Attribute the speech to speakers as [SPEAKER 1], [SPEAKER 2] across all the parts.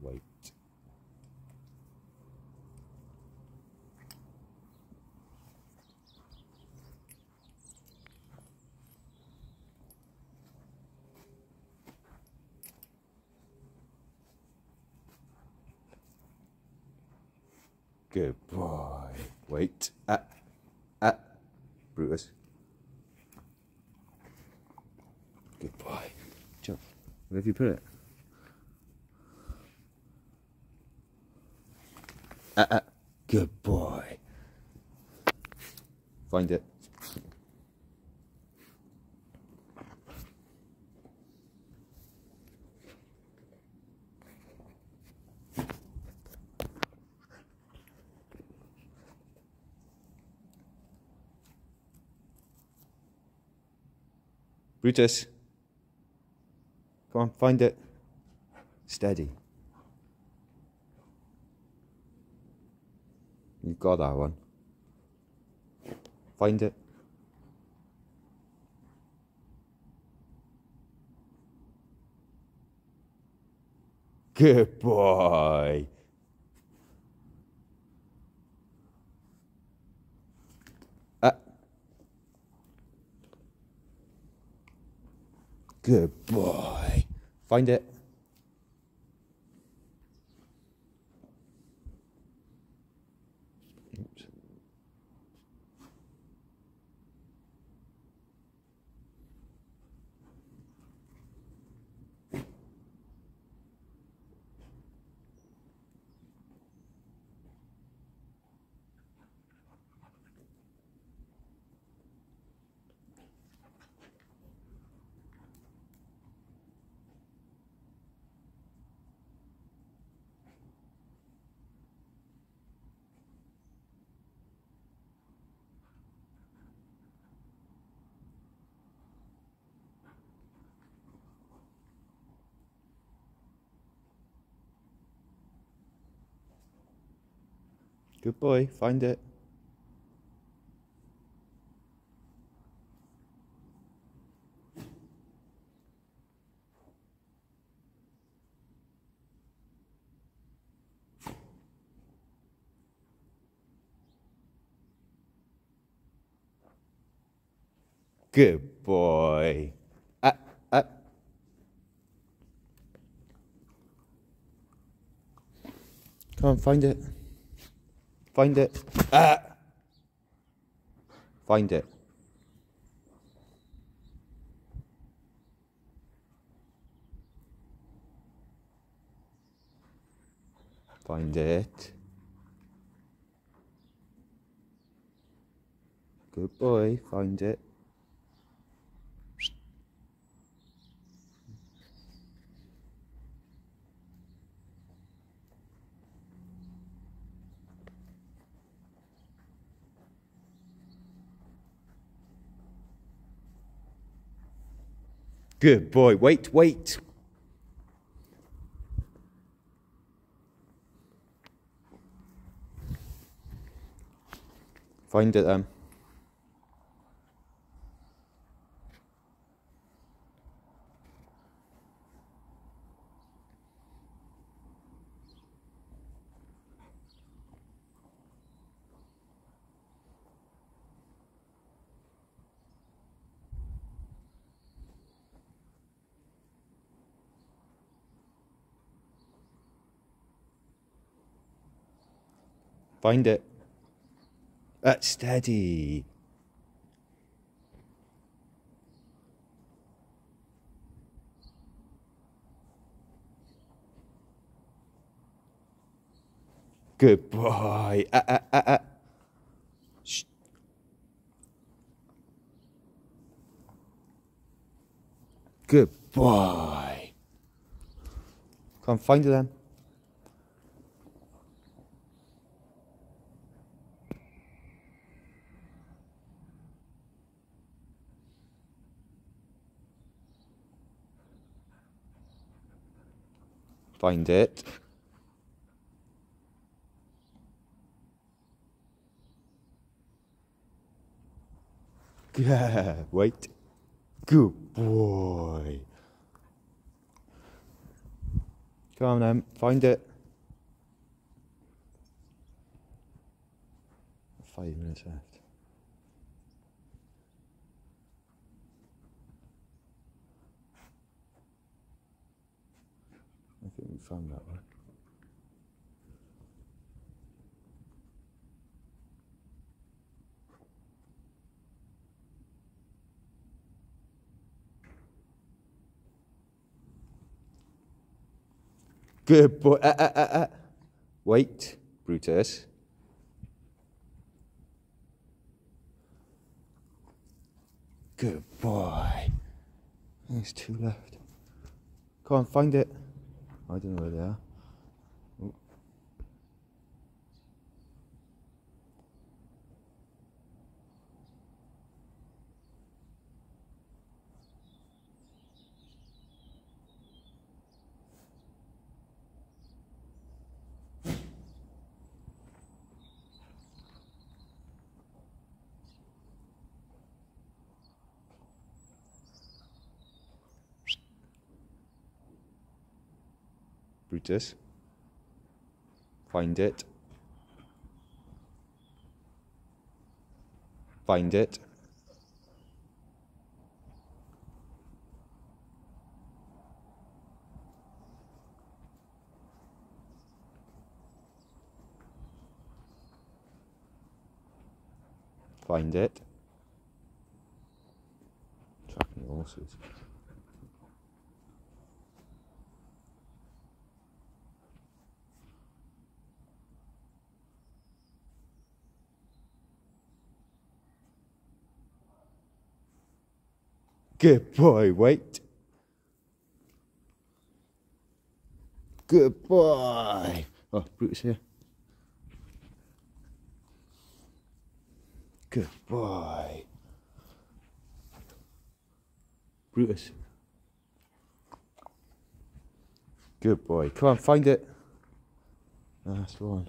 [SPEAKER 1] Wait. Good boy. Wait. Ah. Ah. Brutus. Good boy. Jump. Where have you put it? Ah, ah. Good boy. Find it. Brutus. Come on, find it. Steady. You've got that one. Find it. Good boy. Ah. Good boy. Find it. Good boy. Find it. Good boy. Ah, ah. Come on, find it. Find it. Ah! Find it. Find it. Good boy, find it. Good boy. Wait, wait. Find it then. Find it. That's steady. Good boy. Ah, ah, ah. Shh. Good boy. Come find it then. Find it. Yeah, wait. Good boy. Come on, then. Find it. Five minutes left. That. Good boy. Uh, uh, uh, uh. Wait, Brutus. Good boy. There's two left. On, find it. I don't know where they are. Brutus. Find it. Find it. Find it. Tracking horses. Good boy, wait. Good boy. Oh, Brutus here. Good boy. Brutus. Good boy. Come on, find it. That's the one.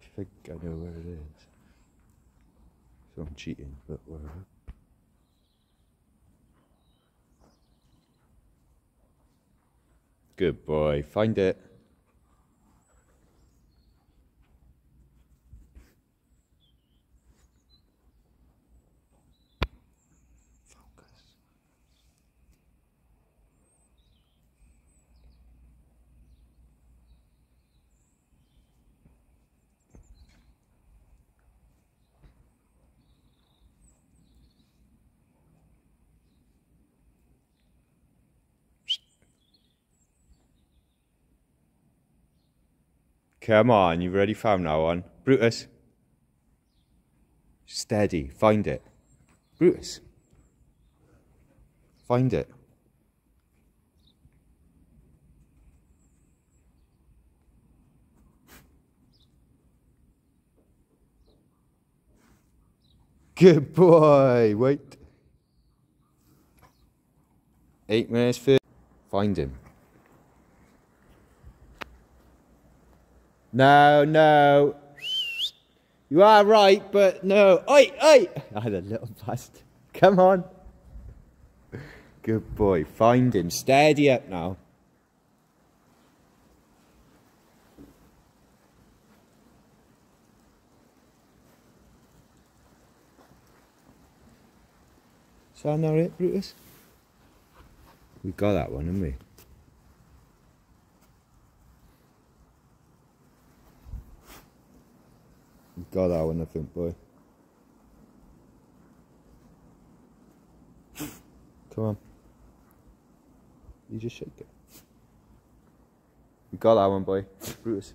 [SPEAKER 1] I think I know where it is. So I'm cheating, but whatever. Good boy. Find it. Come on, you've already found that one. Brutus. Steady. Find it. Brutus. Find it. Good boy. Wait. Eight minutes. Fit. Find him. No, no. You are right, but no. Oi, oi! I had a little bust. Come on. Good boy. Find him. Steady up now. Not it, Brutus? We got that one, haven't we? Got that one, I think, boy. Come on. You just shake it. We got that one, boy. Brutus.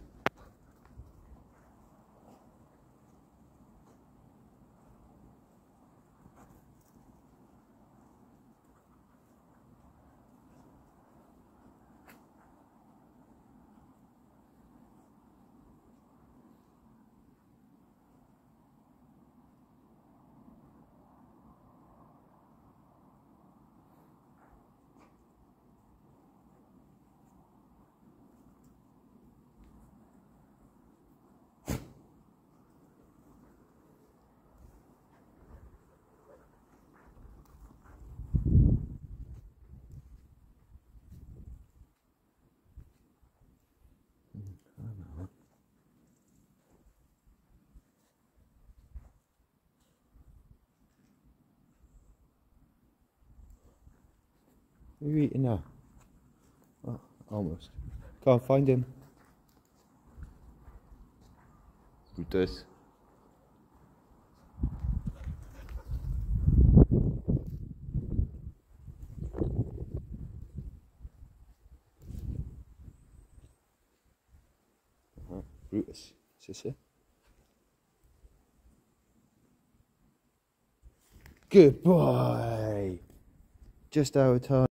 [SPEAKER 1] What are you eating now? Oh, almost. Can't find him. Brutus. Brutus. Is this it? Good boy. Just out of time.